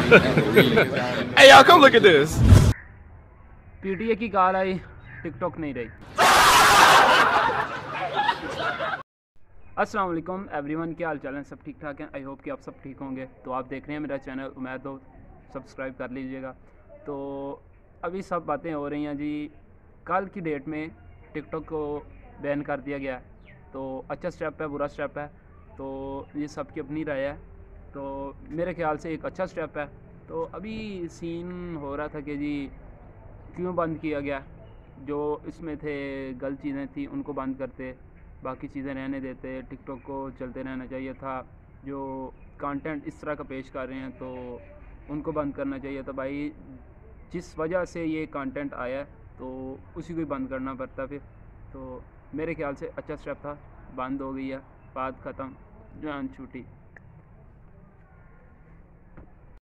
hey, y'all, come look at this. PTA की car आई TikTok नहीं रही। अस्सलाम वालेकुम एवरीवन क्या हाल चाल है? सब ठीक ठाक हैं? आई होप कि आप सब ठीक होंगे। तो आप देख रहे हैं मेरा चैनल उम्मीद हो सब्सक्राइब कर लीजिएगा। तो अभी सब बातें हो रही हैं जी। कल की डेट में टिकटॉक को बैन कर दिया गया है। तो अच्छा स्टेप है बुरा स्टेप है। तो ये सबकी अपनी राय है। तो मेरे ख्याल से एक अच्छा स्टेप है। तो अभी सीन हो रहा था कि जी क्यों बंद किया गया? जो इसमें थे, गलत चीज़ें थी, उनको बंद करते, बाकी चीज़ें रहने देते टिकटॉक को चलते रहना चाहिए था। जो कंटेंट इस तरह का पेश कर रहे हैं तो उनको बंद करना चाहिए था। भाई, जिस वजह से ये कंटेंट आया तो उसी को ही बंद करना पड़ता फिर। तो मेरे ख्याल से अच्छा स्टेप था। बंद हो गई है, बात ख़त्म, जान छूटी।